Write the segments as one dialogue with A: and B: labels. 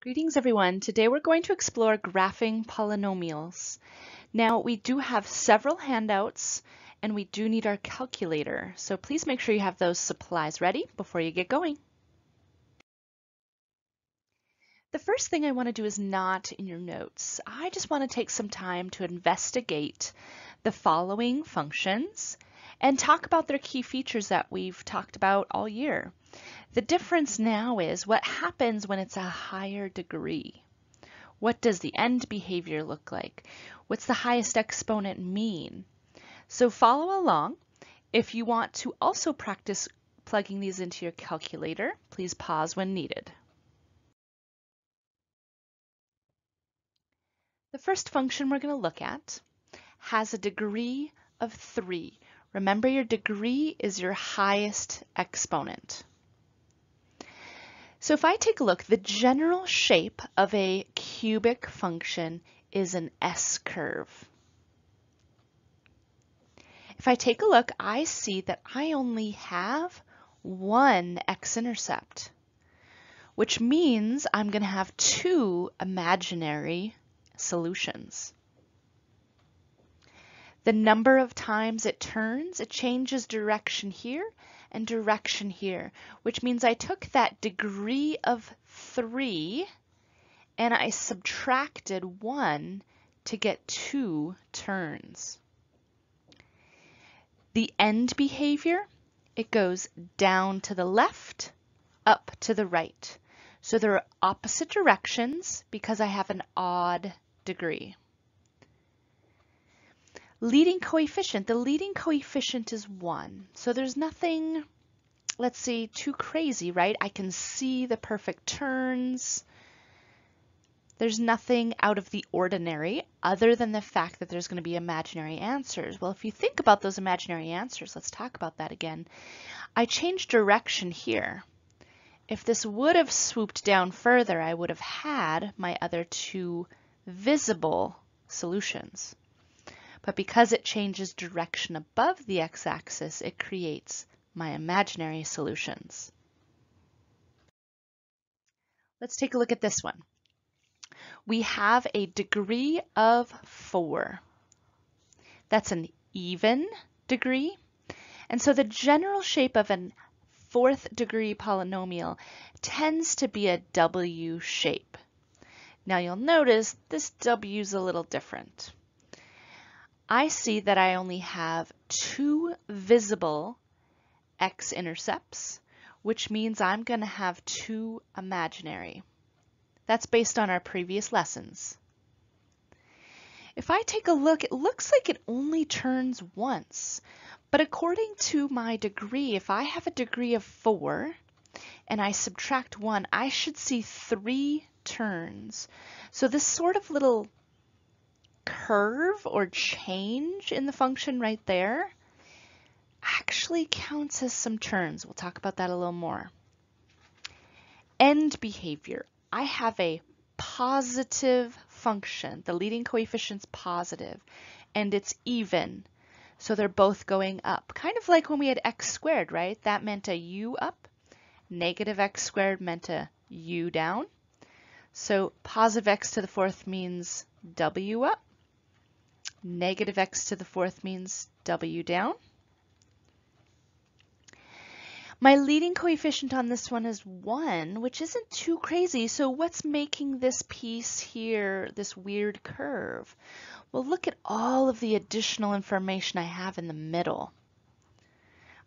A: Greetings everyone. Today we're going to explore graphing polynomials. Now we do have several handouts and we do need our calculator. So please make sure you have those supplies ready before you get going. The first thing I want to do is not in your notes. I just want to take some time to investigate the following functions and talk about their key features that we've talked about all year. The difference now is what happens when it's a higher degree. What does the end behavior look like? What's the highest exponent mean? So follow along. If you want to also practice plugging these into your calculator, please pause when needed. The first function we're going to look at has a degree of 3. Remember your degree is your highest exponent. So if I take a look, the general shape of a cubic function is an S-curve. If I take a look, I see that I only have one x-intercept, which means I'm going to have two imaginary solutions. The number of times it turns, it changes direction here and direction here, which means I took that degree of 3 and I subtracted 1 to get 2 turns. The end behavior, it goes down to the left, up to the right. So they're opposite directions because I have an odd degree. Leading coefficient, the leading coefficient is 1. So there's nothing, let's see, too crazy, right? I can see the perfect turns. There's nothing out of the ordinary other than the fact that there's going to be imaginary answers. Well, if you think about those imaginary answers, let's talk about that again. I changed direction here. If this would have swooped down further, I would have had my other two visible solutions. But because it changes direction above the x-axis, it creates my imaginary solutions. Let's take a look at this one. We have a degree of 4. That's an even degree. And so the general shape of a fourth degree polynomial tends to be a W shape. Now you'll notice this W is a little different. I see that I only have two visible x-intercepts, which means I'm going to have two imaginary. That's based on our previous lessons. If I take a look, it looks like it only turns once. But according to my degree, if I have a degree of 4 and I subtract 1, I should see 3 turns. So this sort of little curve or change in the function right there actually counts as some turns. We'll talk about that a little more. End behavior. I have a positive function. The leading coefficient's positive and it's even. So they're both going up. Kind of like when we had x squared, right? That meant a u up. Negative x squared meant a u down. So positive x to the fourth means w up. Negative x to the fourth means w down. My leading coefficient on this one is 1, which isn't too crazy. So what's making this piece here, this weird curve? Well, look at all of the additional information I have in the middle.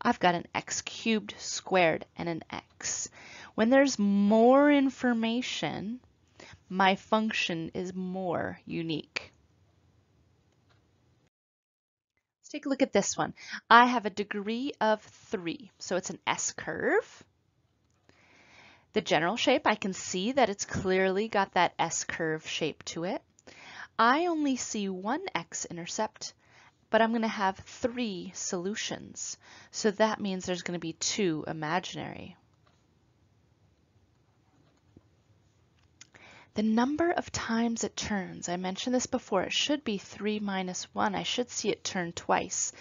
A: I've got an x cubed squared and an x. When there's more information, my function is more unique. Take a look at this one. I have a degree of 3, so it's an S-curve. The general shape, I can see that it's clearly got that S-curve shape to it. I only see one x-intercept, but I'm going to have three solutions. So that means there's going to be two imaginary. The number of times it turns, I mentioned this before, it should be 3 minus 1. I should see it turn twice.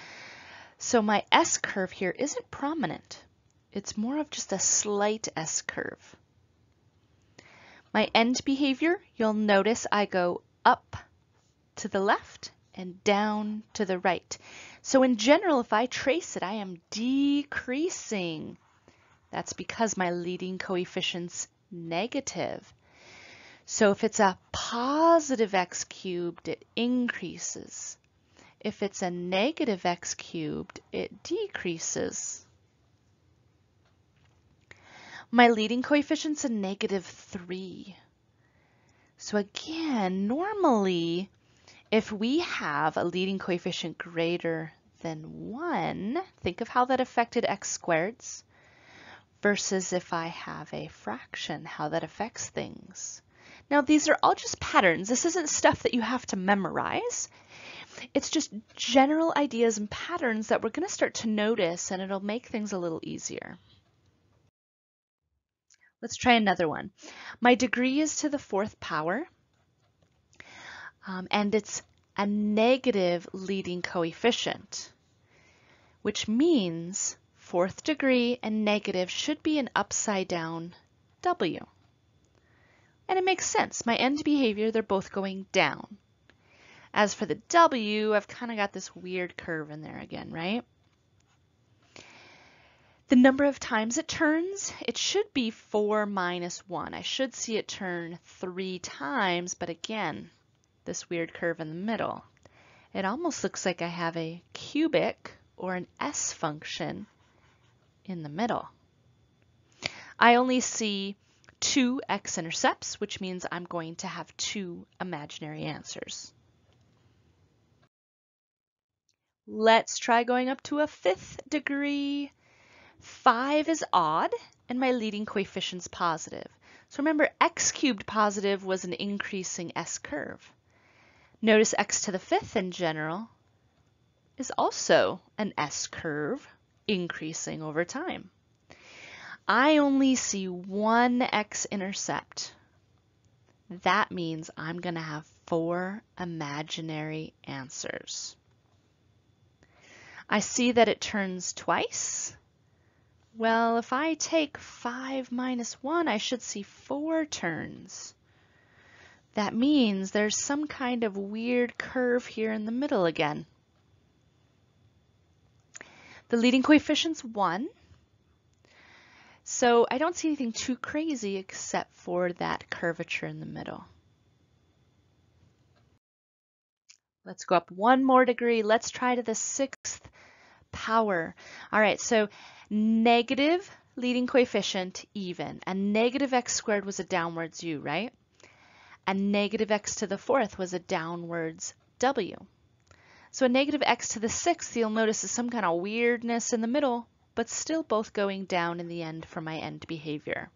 A: So my S-curve here isn't prominent. It's more of just a slight S-curve. My end behavior, you'll notice I go up to the left and down to the right. So in general, if I trace it, I am decreasing. That's because my leading coefficient's negative. So if it's a positive x cubed, it increases. If it's a negative x cubed, it decreases. My leading coefficient's a negative 3. So again, normally, if we have a leading coefficient greater than 1, think of how that affected x squareds, versus if I have a fraction, how that affects things. Now, these are all just patterns. This isn't stuff that you have to memorize. It's just general ideas and patterns that we're going to start to notice, and it'll make things a little easier. Let's try another one. My degree is to the fourth power, um, and it's a negative leading coefficient, which means fourth degree and negative should be an upside down W. And it makes sense. My end behavior, they're both going down. As for the W, I've kind of got this weird curve in there again, right? The number of times it turns, it should be 4 minus 1. I should see it turn 3 times, but again, this weird curve in the middle. It almost looks like I have a cubic or an S function in the middle. I only see two x-intercepts, which means I'm going to have two imaginary answers. Let's try going up to a fifth degree. 5 is odd, and my leading coefficient's positive. So remember, x cubed positive was an increasing s curve. Notice x to the fifth in general is also an s curve, increasing over time. I only see one x-intercept. That means I'm going to have four imaginary answers. I see that it turns twice, well, if I take 5 minus 1, I should see 4 turns. That means there's some kind of weird curve here in the middle again. The leading coefficient's 1. So I don't see anything too crazy except for that curvature in the middle. Let's go up one more degree. Let's try to the sixth power. All right, so negative leading coefficient even. A negative x squared was a downwards u, right? A negative x to the fourth was a downwards w. So a negative x to the sixth, you'll notice is some kind of weirdness in the middle, but still both going down in the end for my end behavior.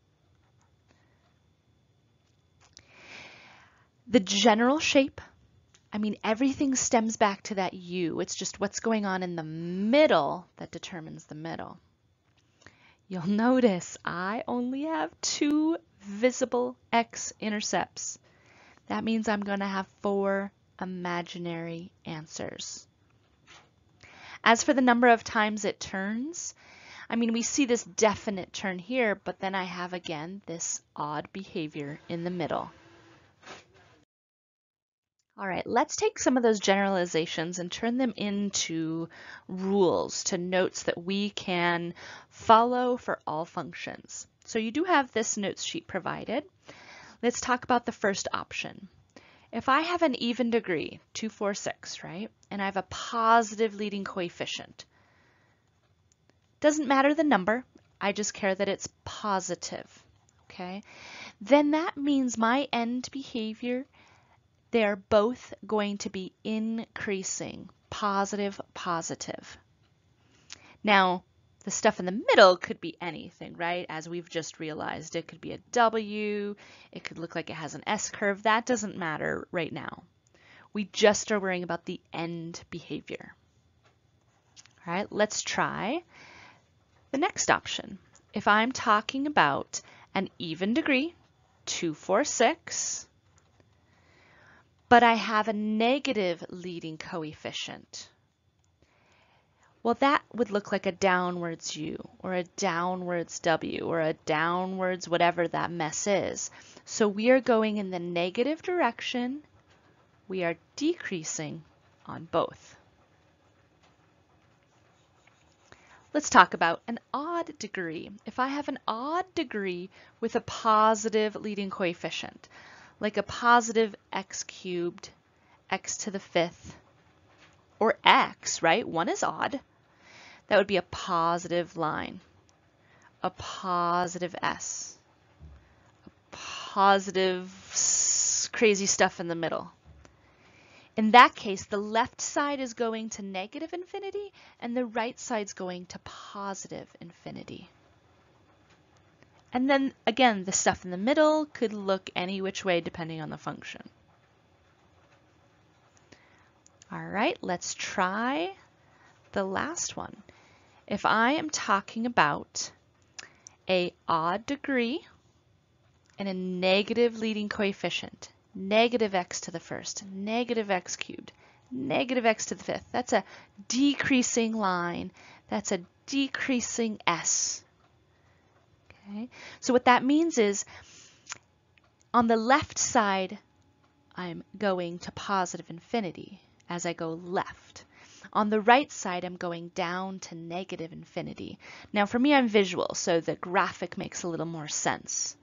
A: The general shape, I mean, everything stems back to that u. It's just what's going on in the middle that determines the middle. You'll notice I only have two visible x-intercepts. That means I'm going to have four imaginary answers. As for the number of times it turns, I mean, we see this definite turn here, but then I have again this odd behavior in the middle. All right, let's take some of those generalizations and turn them into rules, to notes that we can follow for all functions. So you do have this notes sheet provided. Let's talk about the first option. If I have an even degree, 2, 4, 6, right, and I have a positive leading coefficient, doesn't matter the number, I just care that it's positive, okay? Then that means my end behavior they're both going to be increasing, positive, positive. Now, the stuff in the middle could be anything, right? As we've just realized, it could be a W, it could look like it has an S curve. That doesn't matter right now. We just are worrying about the end behavior. All right, let's try the next option. If I'm talking about an even degree, 2, 4, 6, but I have a negative leading coefficient. Well, that would look like a downwards U or a downwards W or a downwards whatever that mess is. So we are going in the negative direction. We are decreasing on both. Let's talk about an odd degree. If I have an odd degree with a positive leading coefficient, like a positive x cubed, x to the fifth, or x, right? One is odd. That would be a positive line, a positive s, a positive crazy stuff in the middle. In that case, the left side is going to negative infinity and the right side's going to positive infinity. And then again, the stuff in the middle could look any which way depending on the function. All right, let's try the last one. If I am talking about a odd degree and a negative leading coefficient, negative x to the first, negative x cubed, negative x to the fifth. That's a decreasing line. That's a decreasing s. Okay, so what that means is on the left side, I'm going to positive infinity as I go left. On the right side, I'm going down to negative infinity. Now for me, I'm visual, so the graphic makes a little more sense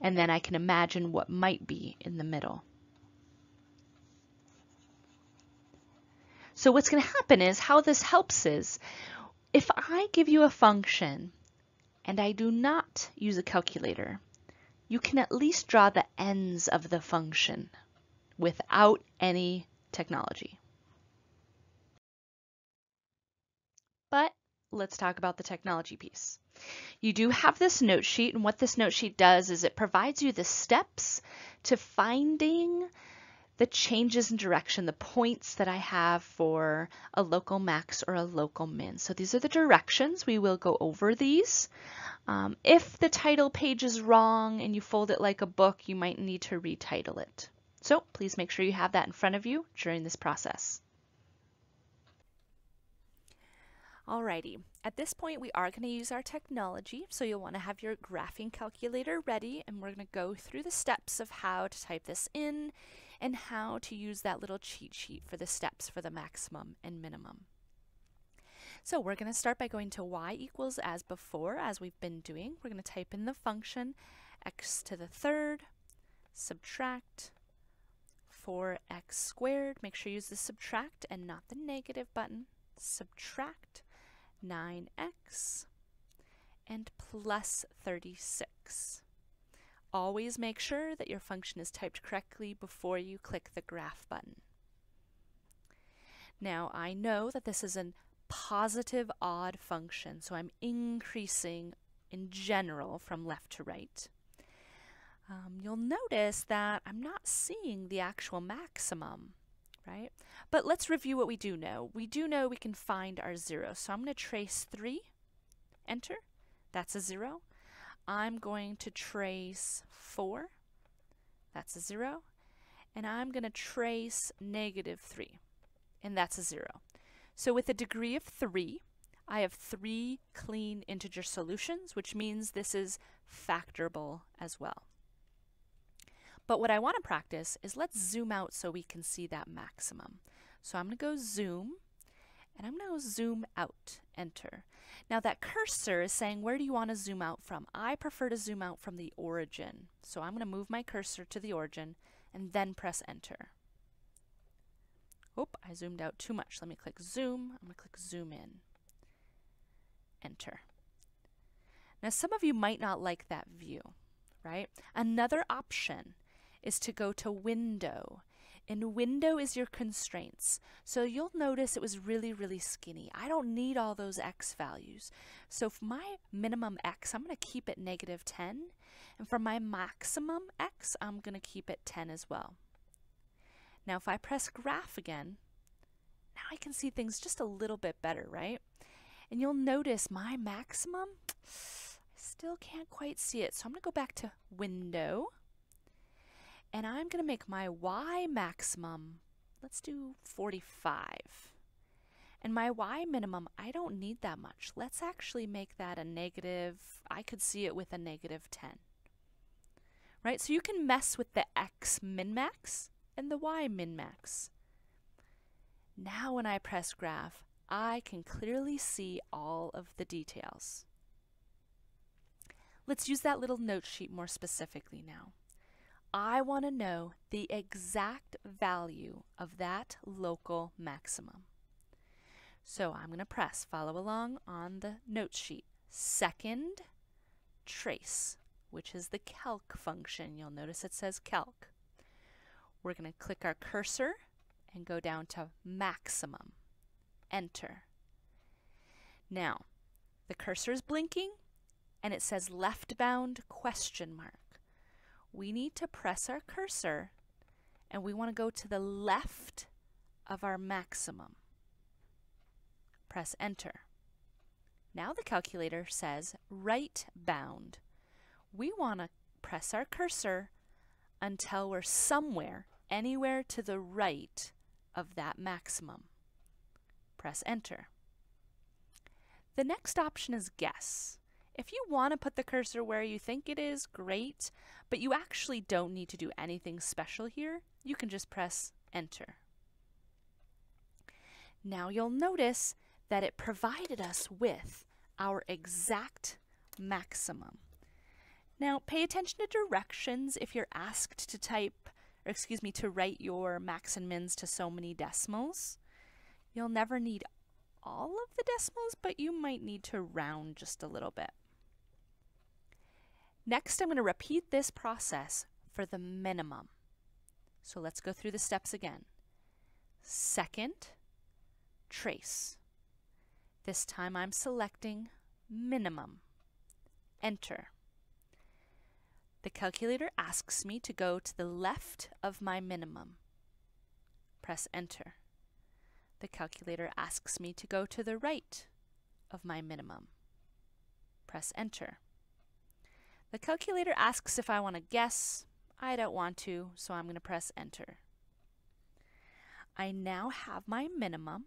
A: and then I can imagine what might be in the middle. So what's going to happen is how this helps is if I give you a function and I do not use a calculator, you can at least draw the ends of the function without any technology. But let's talk about the technology piece. You do have this note sheet, and what this note sheet does is it provides you the steps to finding the changes in direction, the points that I have for a local max or a local min. So these are the directions. We will go over these. Um, if the title page is wrong and you fold it like a book, you might need to retitle it. So please make sure you have that in front of you during this process. Alrighty, at this point we are going to use our technology, so you'll want to have your graphing calculator ready and we're going to go through the steps of how to type this in and how to use that little cheat sheet for the steps for the maximum and minimum. So we're going to start by going to y equals as before, as we've been doing. We're going to type in the function x to the third, subtract 4x squared. Make sure you use the subtract and not the negative button. Subtract 9x, and plus 36. Always make sure that your function is typed correctly before you click the graph button. Now I know that this is a positive odd function, so I'm increasing in general from left to right. Um, you'll notice that I'm not seeing the actual maximum right? But let's review what we do know. We do know we can find our zero. So I'm going to trace 3, enter. That's a 0. I'm going to trace 4. That's a 0. And I'm going to trace negative 3. And that's a 0. So with a degree of 3, I have three clean integer solutions, which means this is factorable as well. But what I want to practice is let's zoom out so we can see that maximum. So I'm going to go zoom, and I'm going to zoom out, enter. Now that cursor is saying where do you want to zoom out from? I prefer to zoom out from the origin. So I'm going to move my cursor to the origin and then press enter. Oop, I zoomed out too much. Let me click zoom. I'm going to click zoom in. Enter. Now some of you might not like that view, right? Another option is to go to window. And window is your constraints. So you'll notice it was really, really skinny. I don't need all those x values. So for my minimum x, I'm going to keep it negative 10. And for my maximum x, I'm going to keep it 10 as well. Now if I press graph again, now I can see things just a little bit better, right? And you'll notice my maximum, I still can't quite see it. So I'm going to go back to window and I'm going to make my y maximum, let's do 45. And my y minimum, I don't need that much. Let's actually make that a negative, I could see it with a negative 10. Right, so you can mess with the x min-max and the y min-max. Now when I press graph, I can clearly see all of the details. Let's use that little note sheet more specifically now. I want to know the exact value of that local maximum. So I'm going to press follow along on the note sheet. Second trace, which is the calc function. You'll notice it says calc. We're going to click our cursor and go down to maximum. Enter. Now, the cursor is blinking and it says left bound question mark. We need to press our cursor and we want to go to the left of our maximum. Press enter. Now the calculator says right bound. We want to press our cursor until we're somewhere, anywhere to the right of that maximum. Press enter. The next option is guess. If you want to put the cursor where you think it is, great, but you actually don't need to do anything special here. You can just press enter. Now you'll notice that it provided us with our exact maximum. Now pay attention to directions if you're asked to type, or excuse me, to write your max and mins to so many decimals. You'll never need all of the decimals, but you might need to round just a little bit. Next, I'm going to repeat this process for the minimum. So let's go through the steps again. Second, trace. This time I'm selecting minimum. Enter. The calculator asks me to go to the left of my minimum. Press enter. The calculator asks me to go to the right of my minimum. Press enter. The calculator asks if I want to guess. I don't want to, so I'm going to press enter. I now have my minimum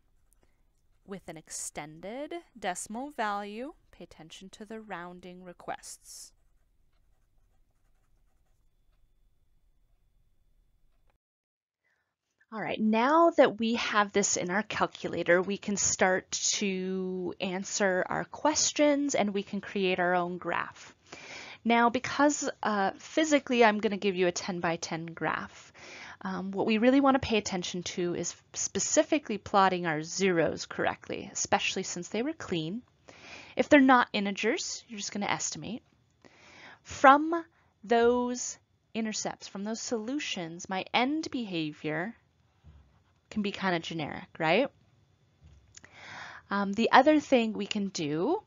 A: with an extended decimal value. Pay attention to the rounding requests. All right, now that we have this in our calculator, we can start to answer our questions and we can create our own graph. Now, because uh, physically I'm going to give you a 10 by 10 graph, um, what we really want to pay attention to is specifically plotting our zeros correctly, especially since they were clean. If they're not integers, you're just going to estimate. From those intercepts, from those solutions, my end behavior can be kind of generic, right? Um, the other thing we can do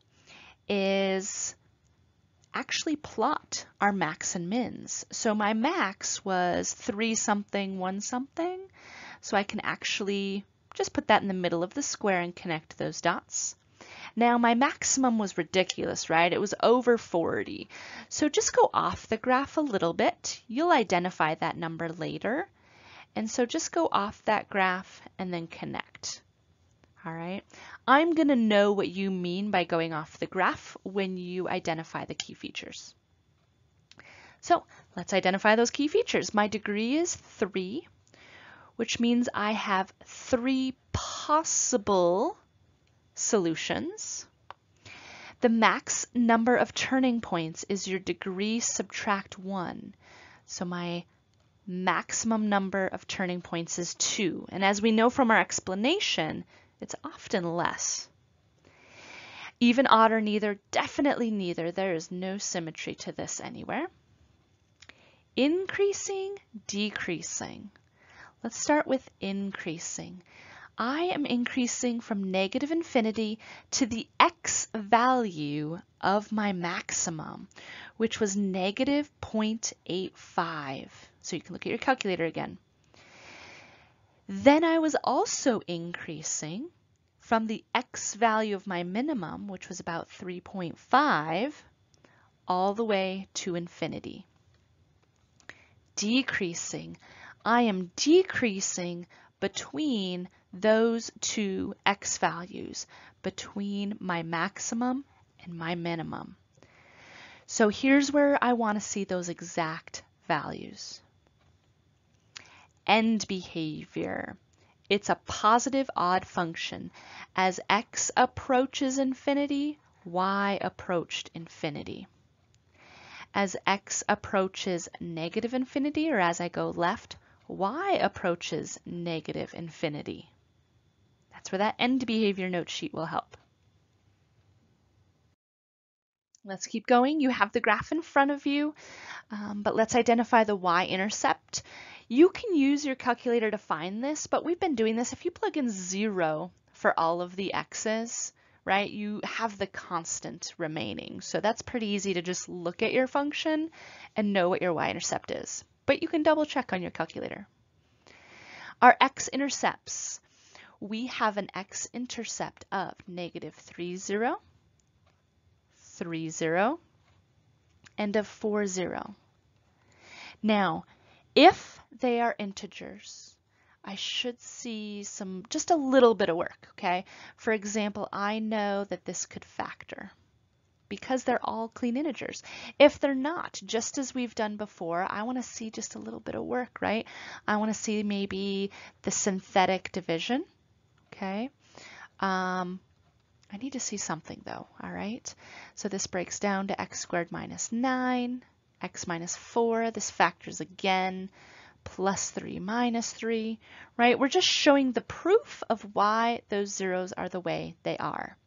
A: is actually plot our max and mins. So my max was 3 something, 1 something. So I can actually just put that in the middle of the square and connect those dots. Now my maximum was ridiculous, right? It was over 40. So just go off the graph a little bit. You'll identify that number later. And so just go off that graph and then connect. All right. I'm going to know what you mean by going off the graph when you identify the key features. So let's identify those key features. My degree is 3, which means I have three possible solutions. The max number of turning points is your degree subtract 1. So my maximum number of turning points is 2. And as we know from our explanation, it's often less. Even odd or neither, definitely neither. There is no symmetry to this anywhere. Increasing, decreasing. Let's start with increasing. I am increasing from negative infinity to the x value of my maximum, which was negative 0.85. So you can look at your calculator again. Then I was also increasing from the x value of my minimum, which was about 3.5, all the way to infinity. Decreasing. I am decreasing between those two x values, between my maximum and my minimum. So here's where I want to see those exact values. End behavior. It's a positive odd function. As x approaches infinity, y approached infinity. As x approaches negative infinity, or as I go left, y approaches negative infinity. That's where that end behavior note sheet will help. Let's keep going. You have the graph in front of you, um, but let's identify the y-intercept. You can use your calculator to find this, but we've been doing this. If you plug in zero for all of the x's, right, you have the constant remaining. So that's pretty easy to just look at your function and know what your y-intercept is. But you can double check on your calculator. Our x-intercepts. We have an x-intercept of negative 3, 0, 3, 0, and of 4, 0. Now, if they are integers, I should see some, just a little bit of work, okay? For example, I know that this could factor because they're all clean integers. If they're not, just as we've done before, I want to see just a little bit of work, right? I want to see maybe the synthetic division, okay? Um, I need to see something though, all right? So this breaks down to x squared minus 9, x minus 4. This factors again, plus 3 minus 3, right? We're just showing the proof of why those zeros are the way they are,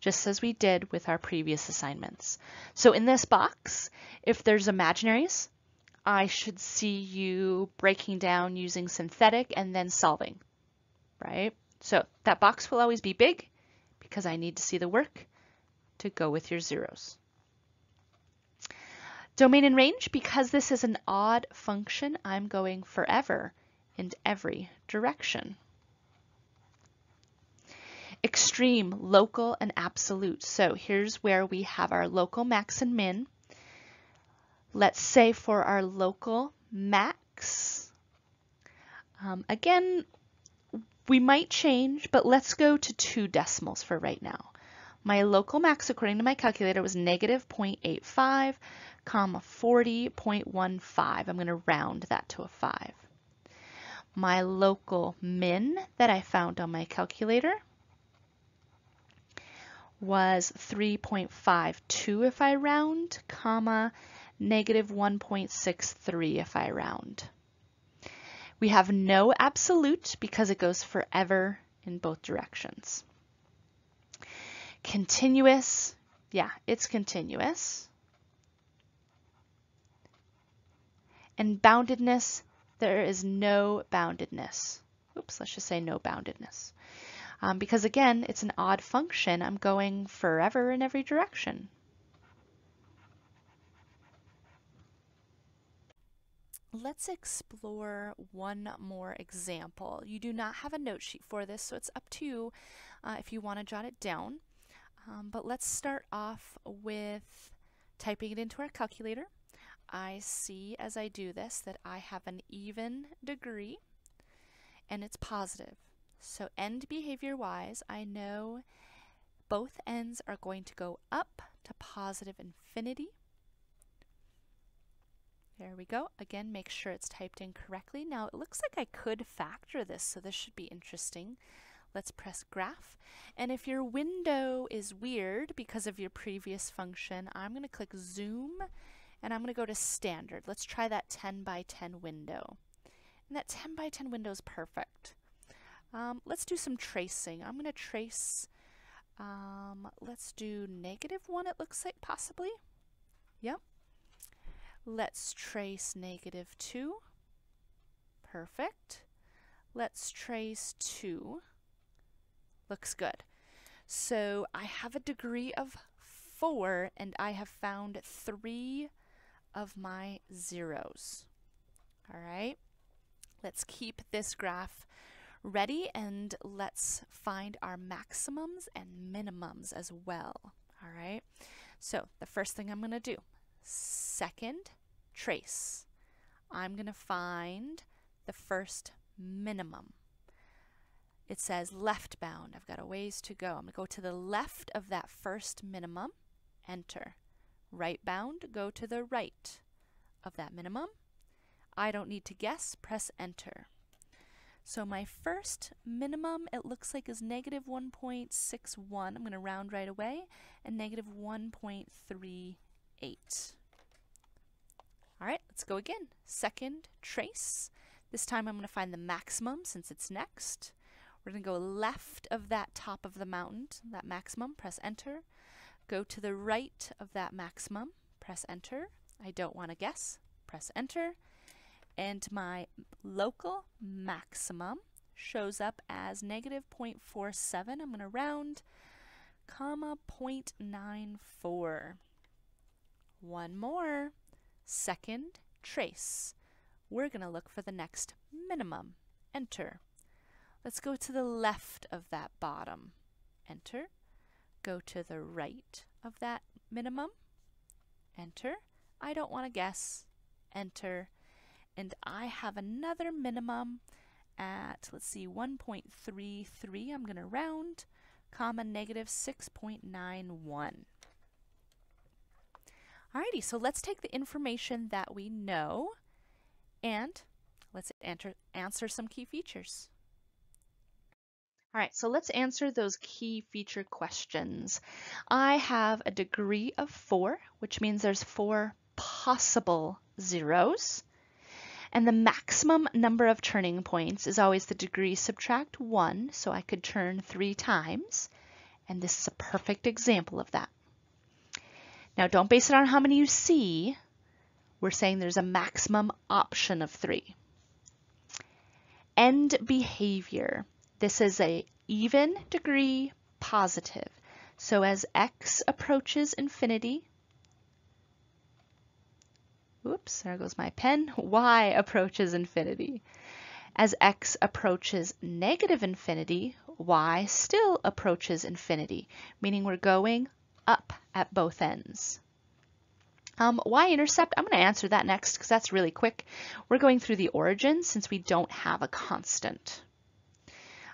A: just as we did with our previous assignments. So in this box, if there's imaginaries, I should see you breaking down using synthetic and then solving, right? So that box will always be big because I need to see the work to go with your zeros. Domain and range, because this is an odd function, I'm going forever in every direction. Extreme, local, and absolute. So here's where we have our local max and min. Let's say for our local max, um, again, we might change, but let's go to two decimals for right now. My local max, according to my calculator, was negative 0.85, comma 40.15. I'm going to round that to a 5. My local min that I found on my calculator was 3.52 if I round, comma negative 1.63 if I round. We have no absolute because it goes forever in both directions. Continuous, yeah, it's continuous. And boundedness, there is no boundedness. Oops, let's just say no boundedness. Um, because again, it's an odd function. I'm going forever in every direction. Let's explore one more example. You do not have a note sheet for this, so it's up to you uh, if you want to jot it down. Um, but let's start off with typing it into our calculator. I see as I do this that I have an even degree and it's positive. So end behavior wise, I know both ends are going to go up to positive infinity there we go. Again, make sure it's typed in correctly. Now it looks like I could factor this, so this should be interesting. Let's press graph. And if your window is weird because of your previous function, I'm going to click zoom and I'm going to go to standard. Let's try that 10 by 10 window. And that 10 by 10 window is perfect. Um, let's do some tracing. I'm going to trace, um, let's do negative 1 it looks like possibly. Yep. Let's trace negative 2. Perfect. Let's trace 2. Looks good. So I have a degree of 4 and I have found 3 of my zeros. All right. Let's keep this graph ready and let's find our maximums and minimums as well. All right. So the first thing I'm going to do, second trace. I'm going to find the first minimum. It says left bound. I've got a ways to go. I'm going to go to the left of that first minimum, enter. Right bound, go to the right of that minimum. I don't need to guess, press enter. So my first minimum, it looks like is negative 1.61. I'm going to round right away, and negative 1.38. All right, let's go again. Second trace. This time I'm going to find the maximum since it's next. We're going to go left of that top of the mountain, that maximum, press enter. Go to the right of that maximum, press enter. I don't want to guess, press enter. And my local maximum shows up as negative 0.47. I'm going to round, comma 0.94. One more. Second trace. We're going to look for the next minimum. Enter. Let's go to the left of that bottom. Enter. Go to the right of that minimum. Enter. I don't want to guess. Enter. And I have another minimum at, let's see, 1.33. I'm going to round, comma, negative 6.91. Alrighty, so let's take the information that we know and let's enter, answer some key features. All right, so let's answer those key feature questions. I have a degree of four, which means there's four possible zeros. And the maximum number of turning points is always the degree subtract one, so I could turn three times. And this is a perfect example of that. Now don't base it on how many you see. We're saying there's a maximum option of three. End behavior. This is a even degree positive. So as x approaches infinity, oops, there goes my pen, y approaches infinity. As x approaches negative infinity, y still approaches infinity, meaning we're going up at both ends. Um, y-intercept, I'm going to answer that next because that's really quick. We're going through the origin since we don't have a constant.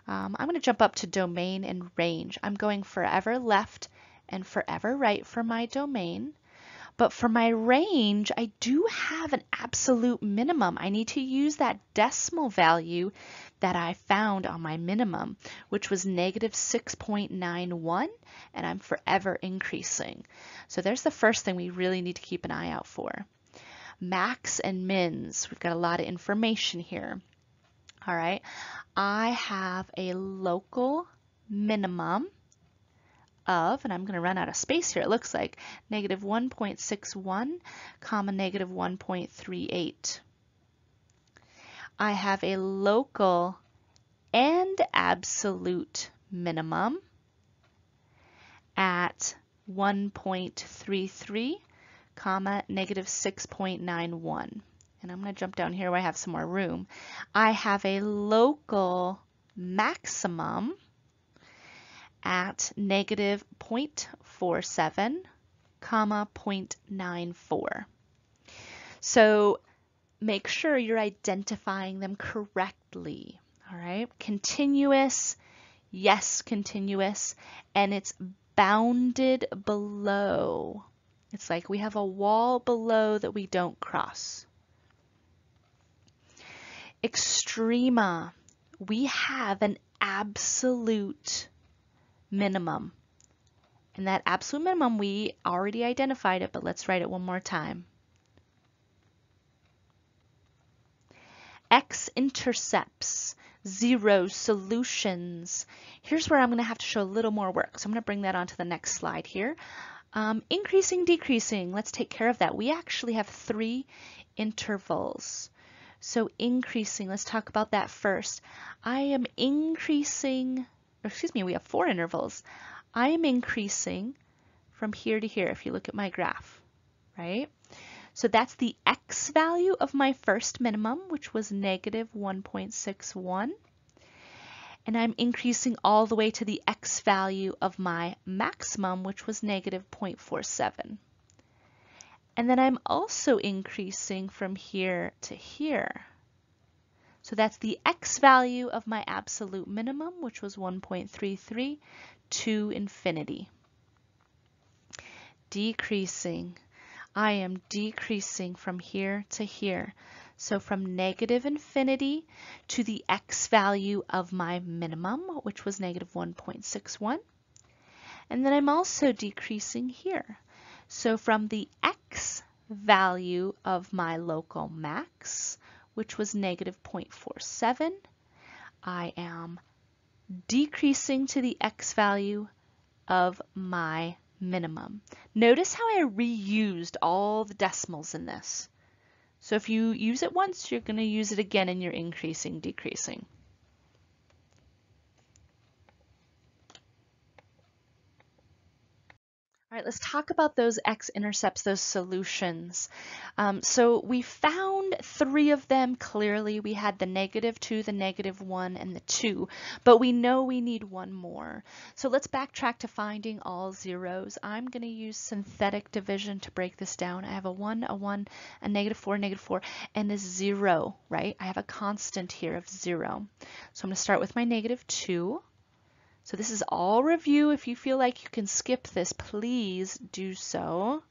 A: Um, I'm going to jump up to domain and range. I'm going forever left and forever right for my domain. But for my range, I do have an absolute minimum. I need to use that decimal value that I found on my minimum, which was negative 6.91, and I'm forever increasing. So there's the first thing we really need to keep an eye out for. Max and mins, we've got a lot of information here. All right, I have a local minimum of, and I'm going to run out of space here, it looks like, negative 1.61 comma negative 1.38. I have a local and absolute minimum at 1.33 comma negative 6.91 and I'm going to jump down here where I have some more room. I have a local maximum at negative 0.47 comma 0.94. So make sure you're identifying them correctly. All right, continuous, yes, continuous, and it's bounded below. It's like we have a wall below that we don't cross. Extrema, we have an absolute minimum. And that absolute minimum, we already identified it, but let's write it one more time. X intercepts, zero solutions. Here's where I'm going to have to show a little more work. So I'm going to bring that onto the next slide here. Um, increasing, decreasing, let's take care of that. We actually have three intervals. So increasing, let's talk about that first. I am increasing excuse me, we have four intervals. I am increasing from here to here if you look at my graph, right? So that's the x value of my first minimum, which was negative 1.61. And I'm increasing all the way to the x value of my maximum, which was negative 0.47. And then I'm also increasing from here to here. So that's the x value of my absolute minimum, which was 1.33 to infinity. Decreasing. I am decreasing from here to here. So from negative infinity to the x value of my minimum, which was negative 1.61. And then I'm also decreasing here. So from the x value of my local max, which was negative 0.47. I am decreasing to the x value of my minimum. Notice how I reused all the decimals in this. So if you use it once, you're going to use it again in your increasing, decreasing. Let's talk about those x-intercepts, those solutions. Um, so we found three of them clearly. We had the negative 2, the negative 1, and the 2, but we know we need one more. So let's backtrack to finding all zeros. I'm going to use synthetic division to break this down. I have a 1, a 1, a negative 4, a negative 4, and a 0, right? I have a constant here of 0. So I'm going to start with my negative 2. So this is all review. If you feel like you can skip this, please do so.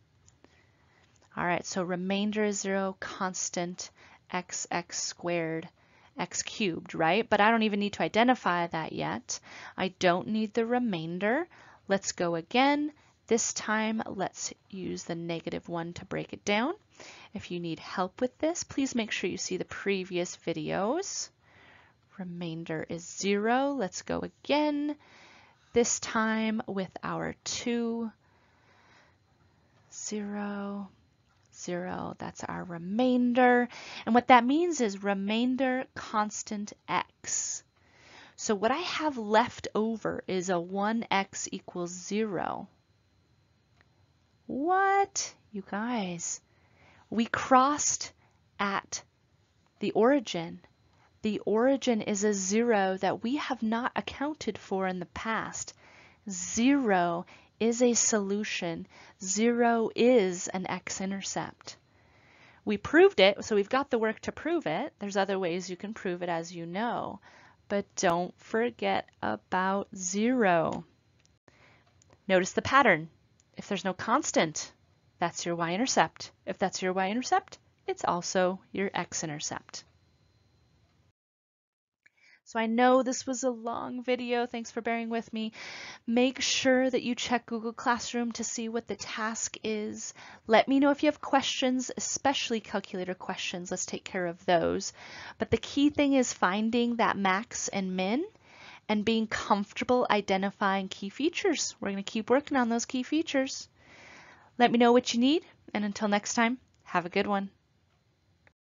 A: All right, so remainder is zero, constant x, x squared, x cubed, right? But I don't even need to identify that yet. I don't need the remainder. Let's go again. This time, let's use the negative one to break it down. If you need help with this, please make sure you see the previous videos. Remainder is zero. Let's go again. This time with our two, zero, zero. That's our remainder. And what that means is remainder constant x. So what I have left over is a 1x equals 0. What? You guys, we crossed at the origin the origin is a zero that we have not accounted for in the past. Zero is a solution. Zero is an x-intercept. We proved it, so we've got the work to prove it. There's other ways you can prove it as you know, but don't forget about zero. Notice the pattern. If there's no constant, that's your y-intercept. If that's your y-intercept, it's also your x-intercept. So I know this was a long video. Thanks for bearing with me. Make sure that you check Google Classroom to see what the task is. Let me know if you have questions, especially calculator questions. Let's take care of those. But the key thing is finding that max and min and being comfortable identifying key features. We're going to keep working on those key features. Let me know what you need, and until next time, have a good one.